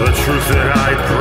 the truth that I pray.